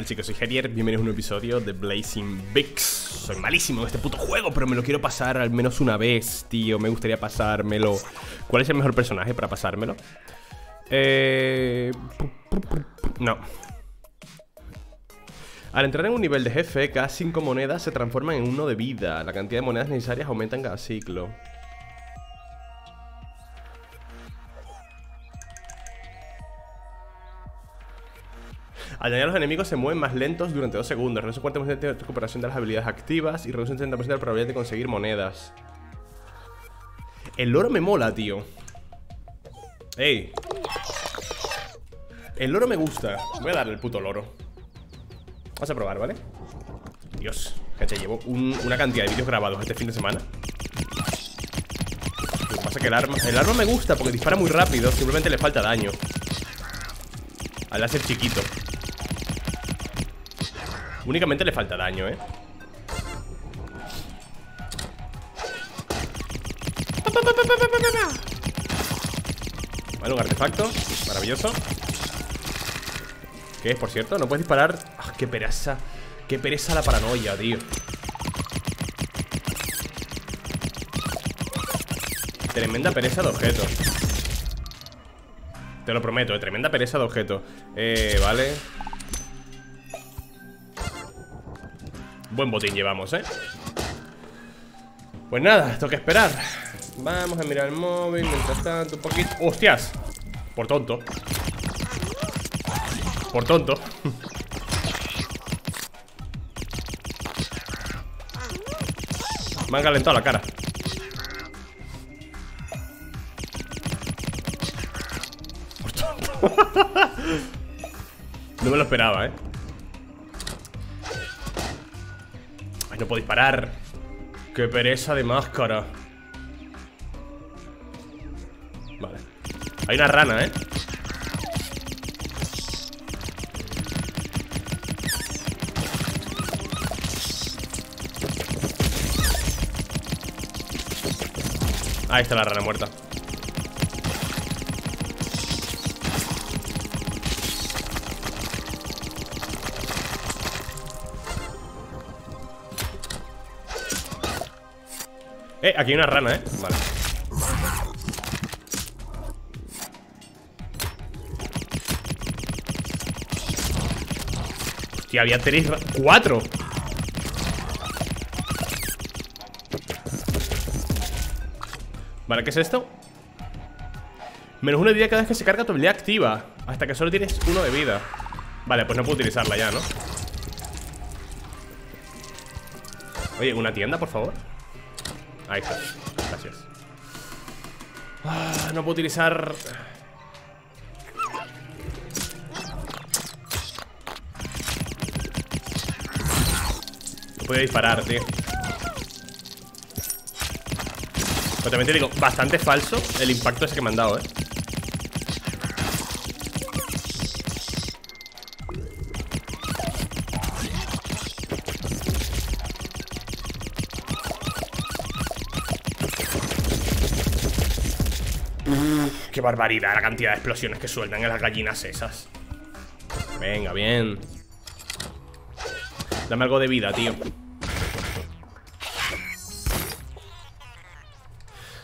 tal chicos? Soy Herier, bienvenidos a un episodio de Blazing Vix Soy malísimo en este puto juego, pero me lo quiero pasar al menos una vez, tío. Me gustaría pasármelo. ¿Cuál es el mejor personaje para pasármelo? Eh... No. Al entrar en un nivel de jefe, cada 5 monedas se transforman en uno de vida. La cantidad de monedas necesarias aumenta en cada ciclo Al dañar a los enemigos se mueven más lentos durante 2 segundos. Reduce 40% de recuperación de las habilidades activas y reduce un 30% de la probabilidad de conseguir monedas. El loro me mola, tío. Ey. El loro me gusta. Voy a darle el puto loro. Vamos a probar, ¿vale? Dios, te llevo una cantidad de vídeos grabados este fin de semana. Lo que pasa es que el arma, el arma me gusta porque dispara muy rápido, simplemente le falta daño. Al hacer chiquito. Únicamente le falta daño, ¿eh? Vale, un artefacto. Maravilloso. ¿Qué es, por cierto? No puedes disparar. Ah, Qué pereza. Qué pereza la paranoia, tío. Tremenda pereza de objeto. Te lo prometo, eh, tremenda pereza de objeto. Eh, vale Buen botín llevamos, ¿eh? Pues nada, que esperar. Vamos a mirar el móvil Mientras tanto, un poquito. ¡Hostias! Por tonto. Por tonto. Me han calentado la cara. Por tonto. No me lo esperaba, eh no puedo disparar. Qué pereza de máscara. Vale. Hay una rana, ¿eh? Ahí está la rana muerta Eh, aquí hay una rana, eh Vale Hostia, había tres... ¡Cuatro! Vale, ¿qué es esto? Menos una vida cada vez que se carga tu habilidad activa Hasta que solo tienes uno de vida Vale, pues no puedo utilizarla ya, ¿no? Oye, ¿una tienda, por favor? Ahí está, gracias. Ah, No puedo utilizar... No puedo disparar, tío. Pero también te digo, bastante falso el impacto ese que me han dado, eh Qué barbaridad la cantidad de explosiones que sueltan en las gallinas esas. Venga, bien. Dame algo de vida, tío.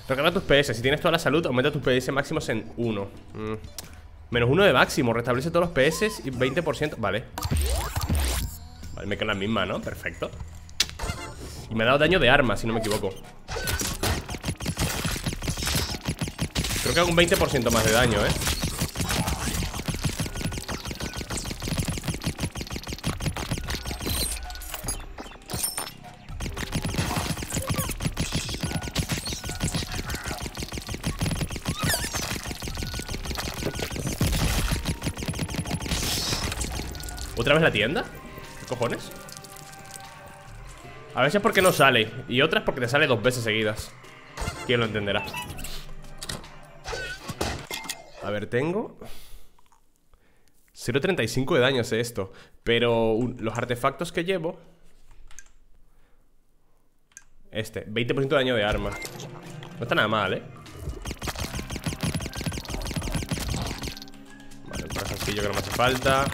Recarga tus PS Si tienes toda la salud, aumenta tus PS máximos en 1 mm. Menos 1 de máximo. Restablece todos los PS y 20% Vale. Vale, me queda la misma, ¿no? Perfecto. Y me ha dado daño de arma, si no me equivoco Creo que hago un 20% más de daño, ¿eh? ¿Otra vez la tienda? ¿Qué cojones? A veces porque no sale Y otras porque te sale dos veces seguidas ¿Quién lo entenderá? A ver, tengo 0.35 de daño es esto Pero los artefactos que llevo Este, 20% de daño de arma No está nada mal, ¿eh? Vale, un corazoncillo que no me hace falta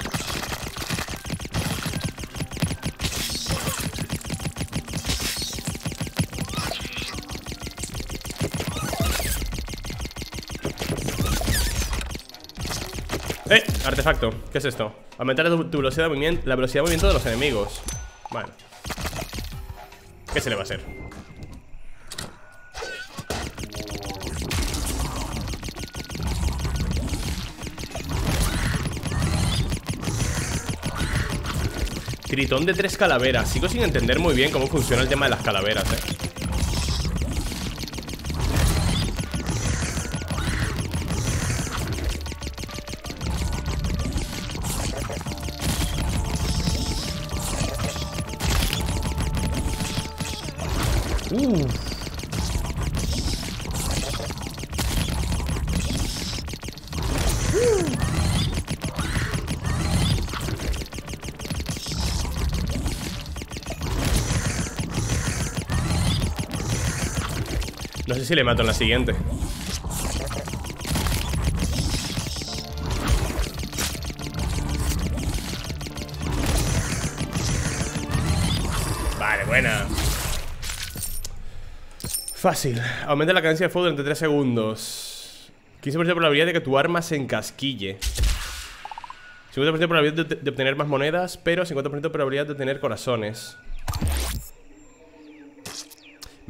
¡Eh! Artefacto. ¿Qué es esto? Aumentar tu, velocidad de movimiento, la velocidad de movimiento de los enemigos. Bueno. ¿Qué se le va a hacer? Tritón de tres calaveras Sigo sin entender muy bien cómo funciona el tema de las calaveras, eh No sé si le mato en la siguiente. Vale, buena. Fácil. Aumenta la cadencia de fuego durante 3 segundos. 15% de probabilidad de que tu arma se encasquille. 50% de probabilidad de, obtener más monedas Pero 50% de probabilidad de tener corazones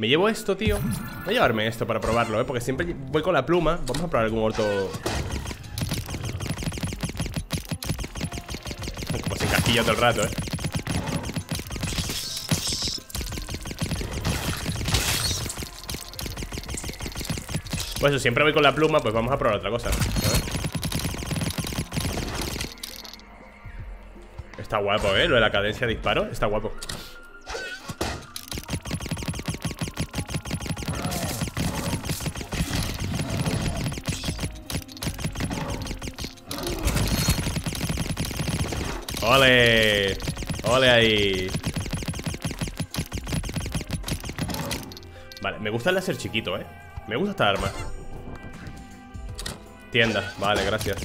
me llevo esto, tío Voy a llevarme esto para probarlo, ¿eh? Porque siempre voy con la pluma Vamos a probar algún orto Como se encasquilla todo el rato, ¿eh? Pues eso, siempre voy con la pluma Pues vamos a probar otra cosa Está guapo, ¿eh? Lo de la cadencia de disparo Está guapo ¡Ole! ¡Ole ahí! Vale, me gusta el láser chiquito, ¿eh? Me gusta esta arma Tienda, vale, gracias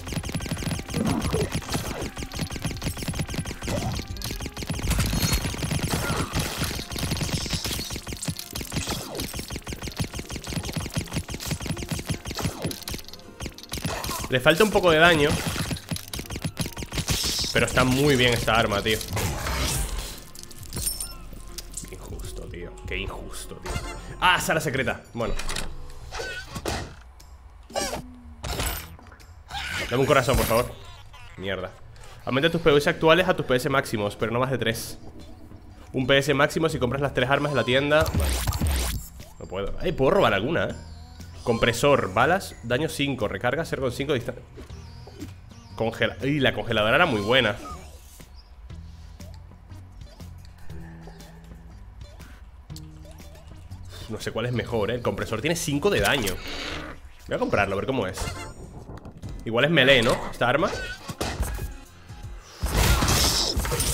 Le falta un poco de daño pero está muy bien esta arma, tío. Qué injusto, tío. Qué injusto, tío. Ah, sala secreta. Bueno. Dame un corazón, por favor. Mierda. Aumenta tus PS actuales a tus PS máximos Pero no más de 3 Un PS máximo si compras las tres armas de la tienda. Vale. No puedo. Ay, puedo robar alguna, eh Compresor, balas, daño 5 Recarga, ser con 5 distancia Y la congeladora era muy buena No sé cuál es mejor, ¿eh? El compresor tiene 5 de daño Voy a comprarlo, a ver cómo es Igual es melee, ¿no? Esta arma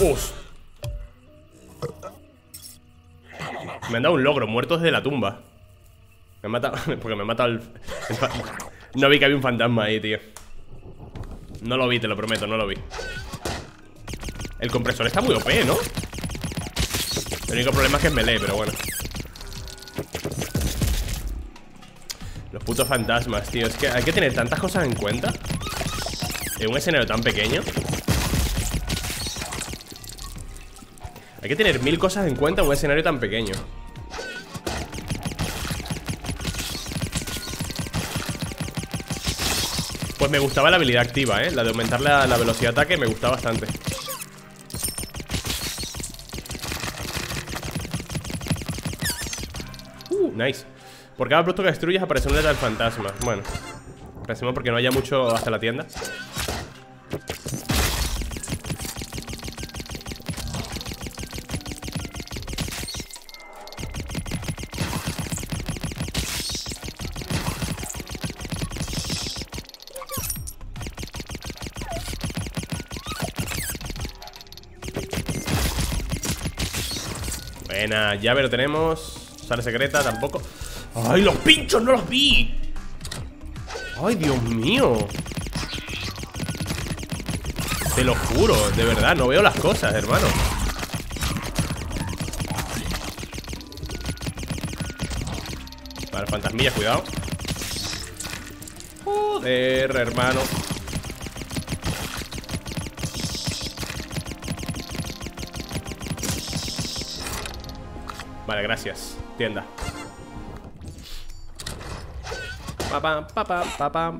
Uf. Me han dado un logro, muertos desde la tumba Me han matado, porque me han matado el... No vi que había un fantasma ahí, tío no lo vi, te lo prometo, no lo vi. El compresor está muy OP, ¿no? El único problema es que es melee, pero bueno. Los putos fantasmas, tío. Es que hay que tener tantas cosas en cuenta. En un escenario tan pequeño. Hay que tener mil cosas en cuenta en un escenario tan pequeño Pues me gustaba la habilidad activa, ¿eh? La de aumentar la, velocidad de ataque me gusta bastante. Uh, nice. Por cada producto que destruyes aparece un letra del fantasma. Bueno Pensemos porque no haya mucho hasta la tienda Llave lo tenemos Sala secreta tampoco ¡Ay, los pinchos! ¡No los vi! ¡Ay, Dios mío! Te lo juro, de verdad, no veo las cosas, hermano Vale, fantasmilla, cuidado Joder, hermano Vale, gracias. Tienda. Pa, pa, pa, pa, pa,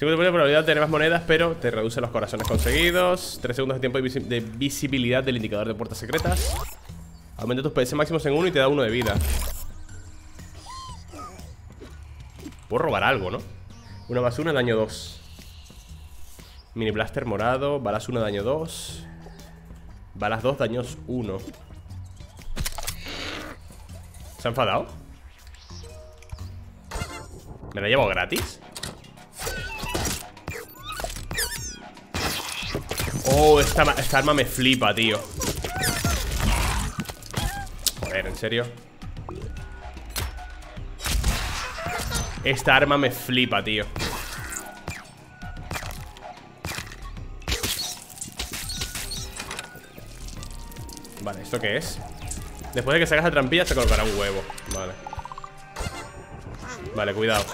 50% de probabilidad de tener más monedas, pero te reduce los corazones conseguidos. 3 segundos de tiempo de visibilidad del indicador de puertas secretas. Aumenta tus PS máximos en 1 y te da 1 de vida. Puedo robar algo, ¿no? Una 1, daño 2 Mini blaster morado Balas 1, daño 2 Balas 2, daños 1 ¿Se ha enfadado? ¿Me la llevo gratis? Oh, esta, esta arma me flipa, tío Joder, ¿en serio? Esta arma me flipa, tío Vale, ¿esto qué es? Después de que sacas la trampilla se colocará un huevo. Vale. Vale, cuidado.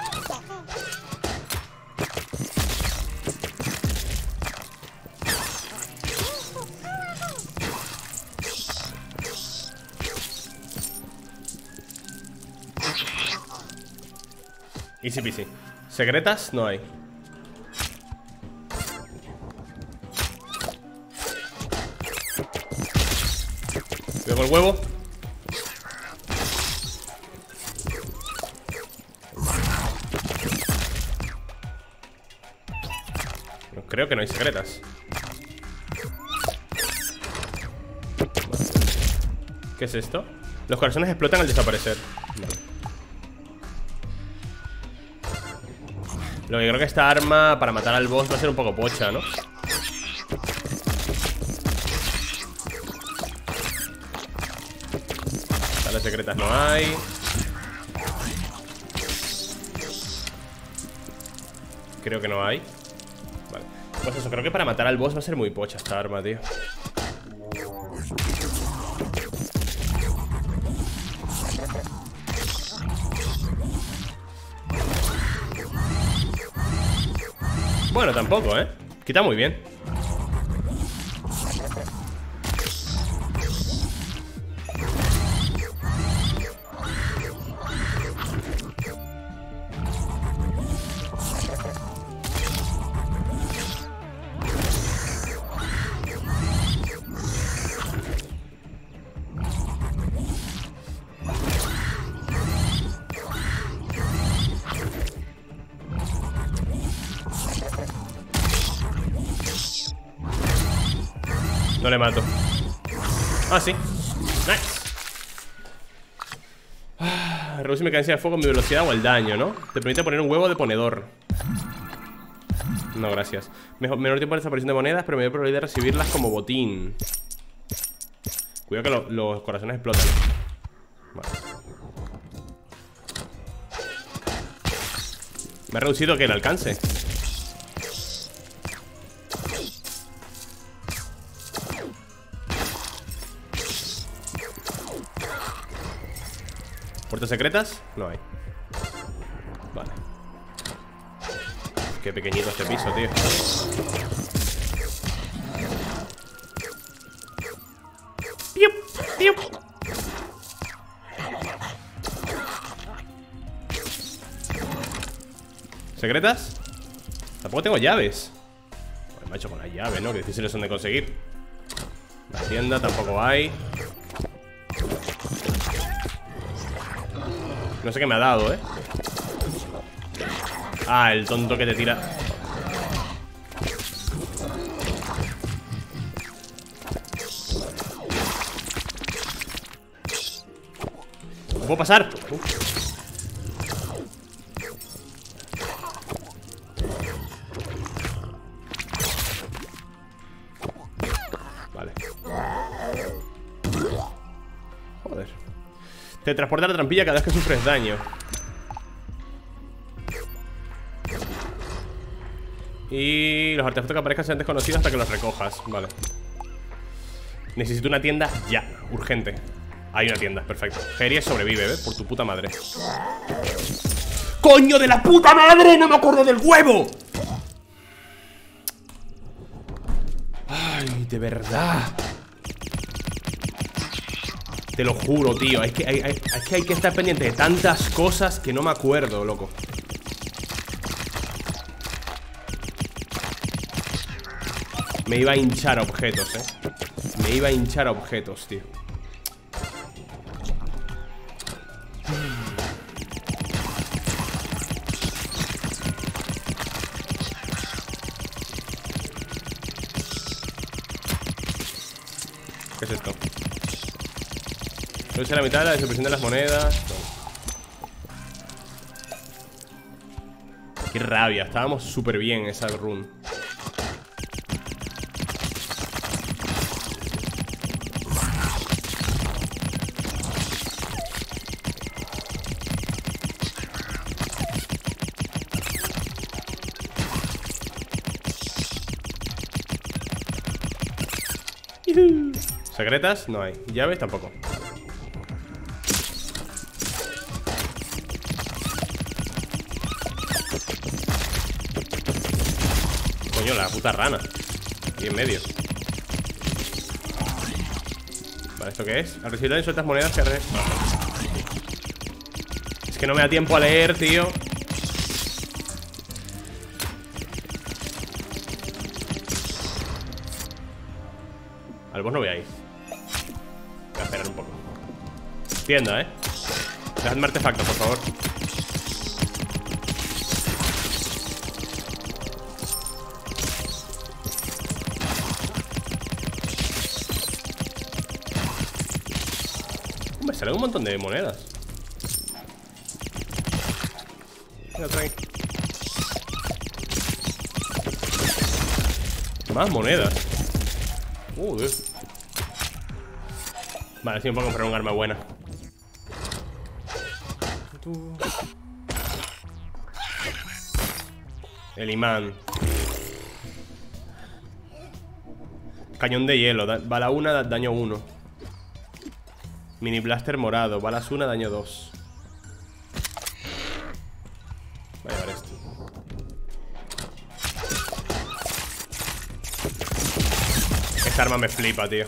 Easy peasy. Secretas no hay Pego el huevo creo que no hay secretas ¿Qué es esto? Los corazones explotan al desaparecer Lo que creo que esta arma para matar al boss va a ser un poco pocha, ¿no? Secretas no hay. Creo que no hay. Vale. Pues eso, creo que para matar al boss va a ser muy pocha esta arma, tío. Bueno, tampoco, ¿eh? Quita muy bien Le mato. Ah, sí. Nice. Ah, Reduce mi cadencia de fuego, mi velocidad o el daño, ¿no? Te permite poner un huevo de ponedor. No, gracias. Menor tiempo de desaparición de monedas Pero me dio probabilidad de recibirlas como botín. Cuidado que los corazones explotan. Vale. Me ha reducido que el alcance ¿Puertas secretas? No hay Vale Qué pequeñito este piso, tío ¡Piup! ¡Piup! ¿Secretas? Tampoco tengo llaves Me ha hecho con las llaves, ¿no? Que difíciles son de conseguir La tienda tampoco hay No sé qué me ha dado, ¿eh? Ah, el tonto que te tira ¿Puedo pasar? Te transporta la trampilla cada vez que sufres daño. Y los artefactos que aparezcan sean desconocidos hasta que los recojas. Vale. Necesito una tienda ya, urgente. Hay una tienda, perfecto. Geries sobrevive, ¿ves? Por tu puta madre. ¡Coño de la puta madre! ¡No me acuerdo del huevo! Ay, de verdad Te lo juro, tío. Es que, hay, es que hay que estar pendiente de tantas cosas que no me acuerdo, loco. Me iba a hinchar objetos, eh. Me iba a hinchar objetos, tío La mitad la distribución de las monedas Qué rabia, estábamos súper bien en esa run Secretas no hay. Llaves tampoco. La puta rana. Y en medio. Vale, ¿esto qué es? Al en sueltas monedas que Es que no me da tiempo a leer, tío. Al boss no voy a ir. Voy a esperar un poco Tienda, ¿eh? Dejadme artefacto, por favor un montón de monedas. Más monedas. Uh, Vale, sí me puedo comprar un arma buena. El imán. Cañón de hielo. Bala 1, daño 1 Mini blaster morado Balas 1, daño 2 Voy a llevar esto. Esta arma me flipa, tío.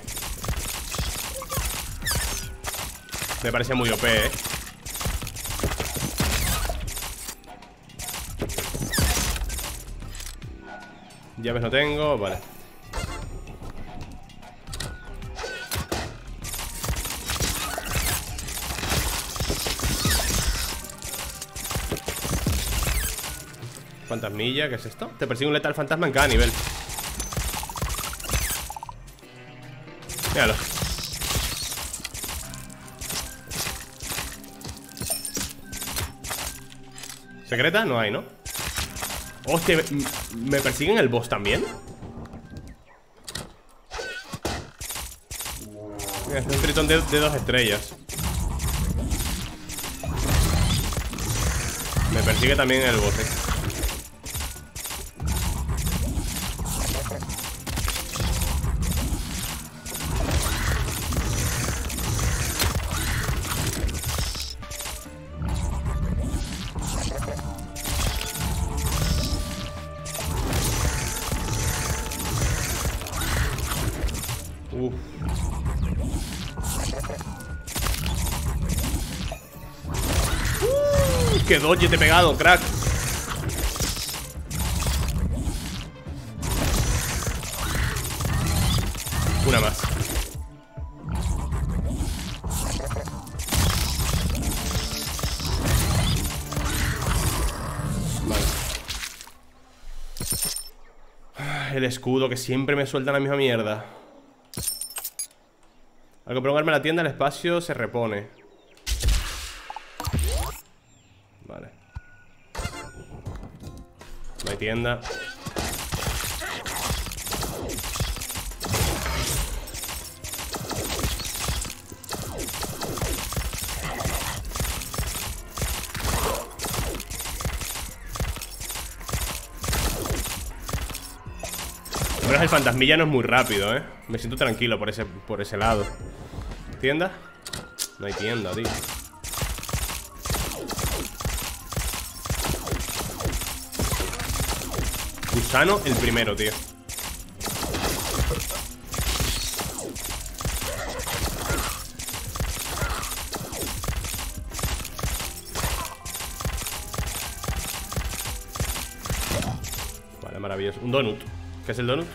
Me parece muy OP, eh. Llaves no tengo, vale Fantasmilla, ¿qué es esto? Te persigue un letal fantasma en cada nivel Míralo ¿Secreta? No hay, ¿no? Hostia, ¿me persiguen el boss también? es un tritón de, dos estrellas Me persigue también el boss, eh. Dodge te he pegado, crack. Una más. Vale. El escudo, que siempre me suelta la misma mierda. Al comprobarme la tienda, el espacio se repone tienda el fantasmilla no es muy rápido, ¿eh? Me siento tranquilo por ese, por ese lado ¿Tienda? No hay tienda, tío Gusano el primero, tío. Vale, maravilloso. Un donut. ¿Qué es el donut?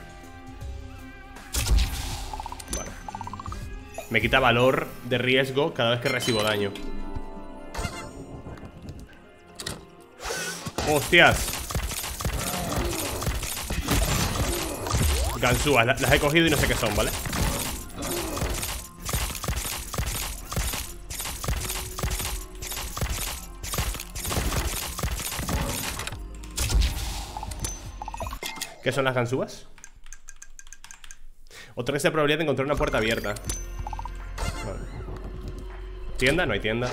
Vale. Me quita valor de riesgo cada vez que recibo daño. ¡Hostias! Gansúas, las he cogido y no sé qué son, ¿vale? ¿Qué son las gansúas? Otra vez la probabilidad de encontrar una puerta abierta ¿Tienda? No hay tienda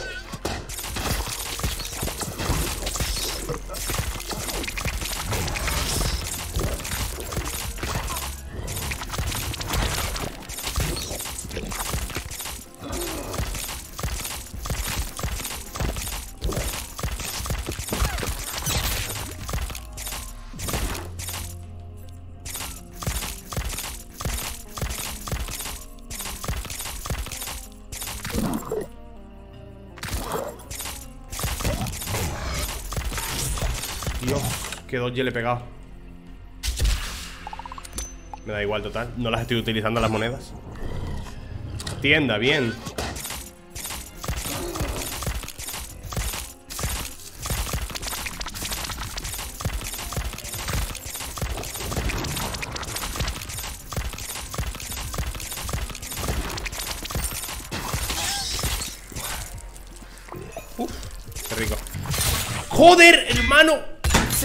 Que dos le he pegado Me da igual total. No las estoy utilizando las monedas. Tienda, bien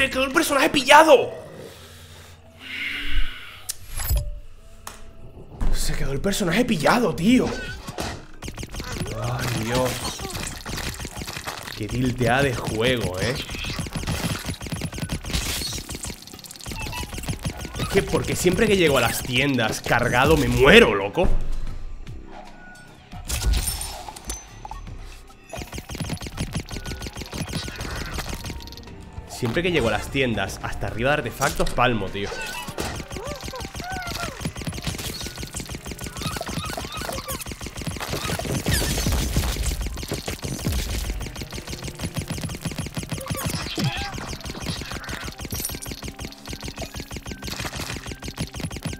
se quedó el personaje pillado. Se quedó el personaje pillado, tío. Ay, Dios. Qué tiltea de juego, eh. Es que porque siempre que llego a las tiendas cargado me muero, loco. Siempre que llego a las tiendas hasta arriba de artefactos, palmo, tío.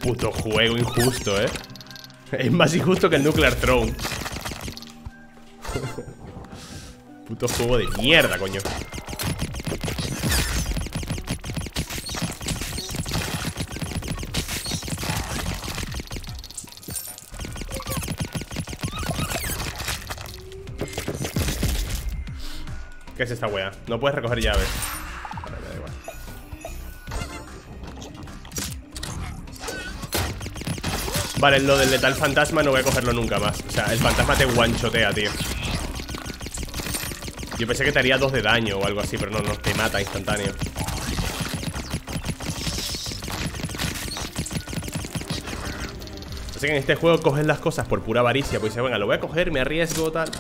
Puto juego injusto, ¿eh? Es más injusto que el Nuclear Throne. Puto juego de mierda, coño. ¿Qué es esta wea? No puedes recoger llaves. Vale, me da igual. Vale, lo del letal fantasma no voy a cogerlo nunca más. O sea, el fantasma te guanchotea, tío. Yo pensé que te haría dos de daño o algo así Pero no, no, te mata instantáneo. Así que en este juego coges las cosas por pura avaricia Pues dices, venga, lo voy a coger, me arriesgo, tal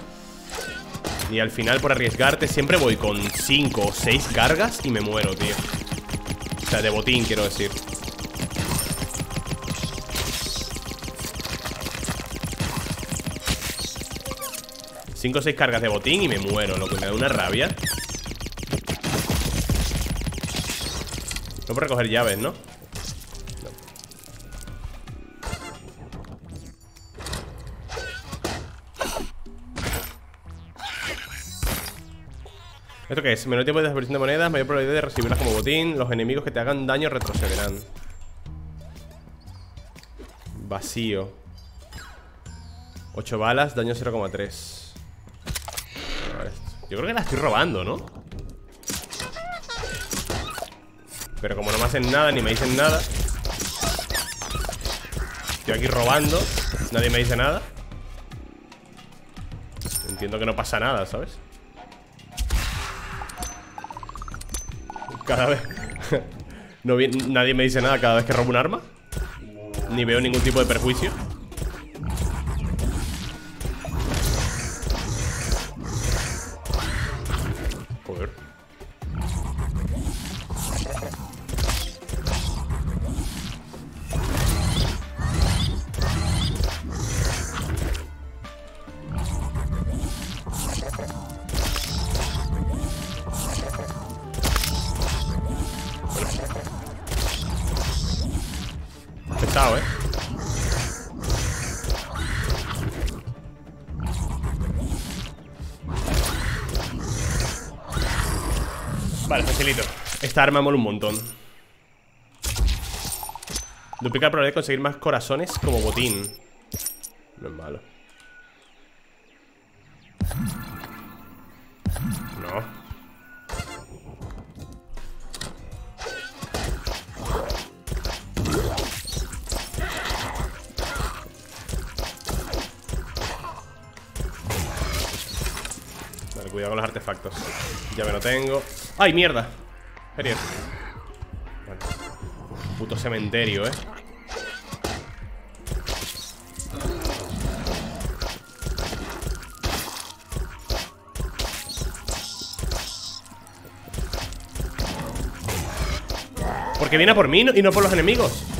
y al final por arriesgarte siempre voy con 5 o 6 cargas y me muero, tío. O sea, de botín quiero decir. Cinco o seis cargas de botín y me muero, lo que me da una rabia. No puedo recoger llaves, ¿no? ¿Esto qué es? Menor tiempo de desaparición de monedas, mayor probabilidad de recibirlas como botín. Los enemigos que te hagan daño retrocederán. Vacío. 8 balas, daño 0,3. Yo creo que la estoy robando, ¿no? Pero como no me hacen nada ni me dicen nada Estoy aquí robando Nadie me dice nada Entiendo que no pasa nada, ¿sabes? Cada vez no, Nadie me dice nada cada vez que robo un arma. Ni veo ningún tipo de perjuicio facilito Esta arma mola un montón. Duplica la probabilidad de conseguir más corazones como botín. No es malo. No. Cuidado con los artefactos. Ya me lo tengo ¡Ay, mierda! Genial Puto cementerio, eh. Porque viene por mí y no por los enemigos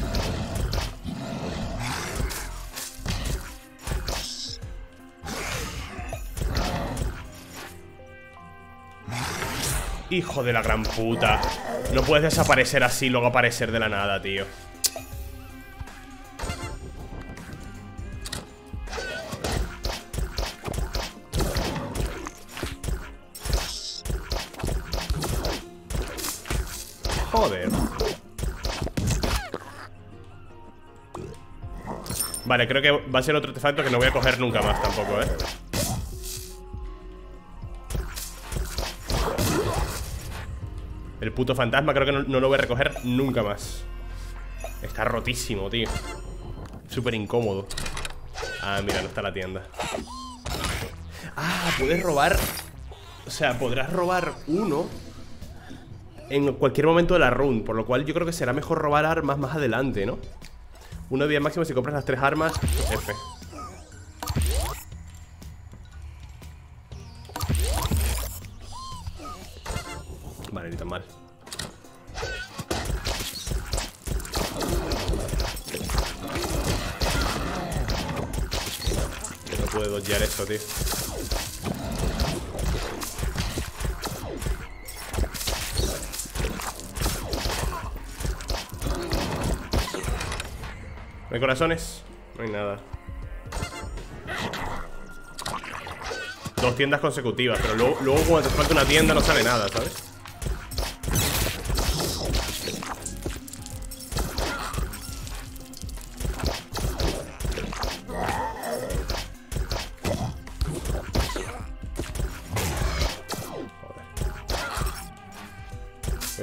Hijo de la gran puta. No puedes desaparecer así y luego aparecer de la nada, tío. Joder. Vale, creo que va a ser otro artefacto que no voy a coger nunca más tampoco, ¿eh? Puto fantasma creo que no, lo voy a recoger nunca más. Está rotísimo, tío. Súper incómodo. Ah, mira, no está la tienda. Ah, puedes robar O sea, podrás robar uno En cualquier momento de la run Por lo cual yo creo que será mejor robar armas más adelante, ¿no? De vida máximo si compras las tres armas F ¿No hay corazones? No hay nada Dos tiendas consecutivas Pero luego cuando te falta una tienda no sale nada, ¿sabes?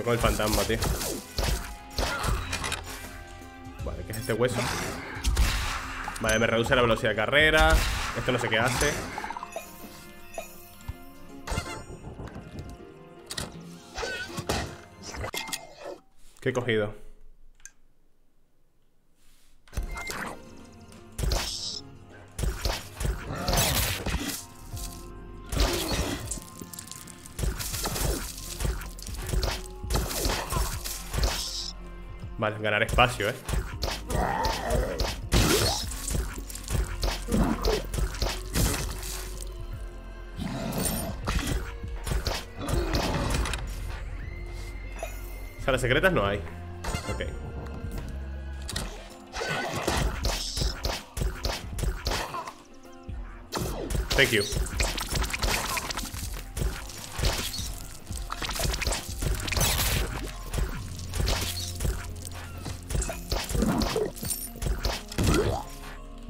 Con el fantasma, tío Vale, ¿qué es este hueso? Vale, me reduce la velocidad de carrera Esto no sé qué hace ¿Qué he cogido? Vale, ganar espacio, ¿eh? Salas secretas no hay. Ok. Thank you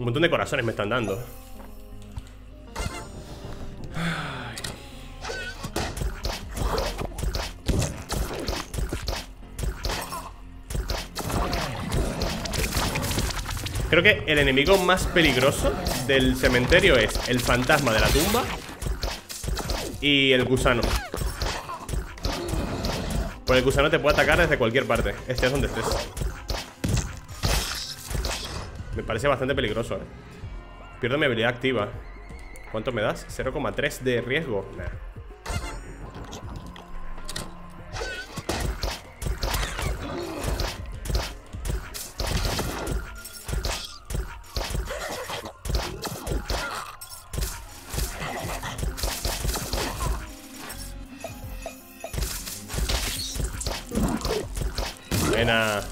montón de corazones me están dando Creo que el enemigo más peligroso del cementerio es el fantasma de la tumba y el gusano. Pues el gusano te puede atacar desde cualquier parte, estés donde estés. Parece bastante peligroso, eh. Pierdo mi habilidad activa. ¿Cuánto me das? 0,3 de riesgo. Nah. Buena.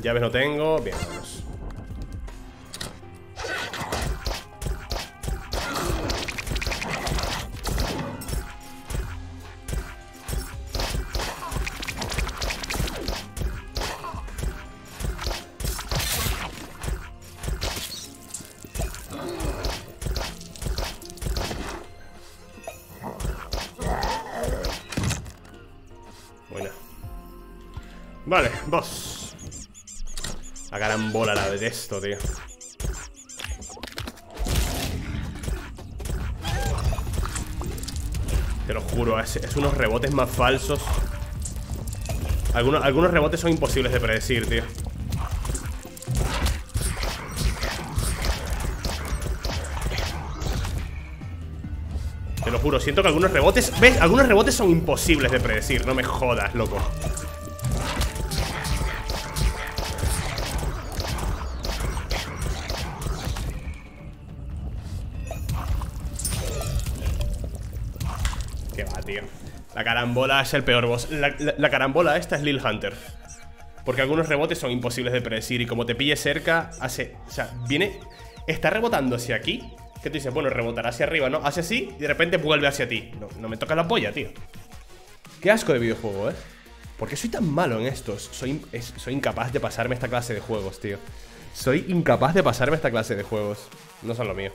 Llaves no tengo. Bien, Te lo juro, es, unos rebotes más falsos. Algunos, algunos rebotes son imposibles de predecir, tío. Te lo juro, siento que algunos rebotes ¿Ves? Algunos rebotes son imposibles de predecir No me jodas, loco La carambola es el peor boss. La, carambola esta es Lil Hunter. Porque algunos rebotes son imposibles de predecir Y como te pille cerca, hace... O sea, viene... Está rebotando hacia aquí Que tú dices, bueno, rebotará hacia arriba, ¿no? Hace así y de repente vuelve hacia ti. No, no me toca la polla, tío. Qué asco de videojuego, ¿eh? ¿Por qué soy tan malo en estos? Soy, soy incapaz de pasarme esta clase de juegos, tío. Soy incapaz de pasarme esta clase de juegos. No son lo mío